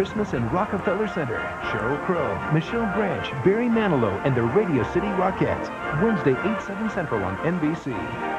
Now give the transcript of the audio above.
Christmas in Rockefeller Center. Sheryl Crow, Michelle Branch, Barry Manilow, and the Radio City Rockettes. Wednesday, 8, 7 Central on NBC.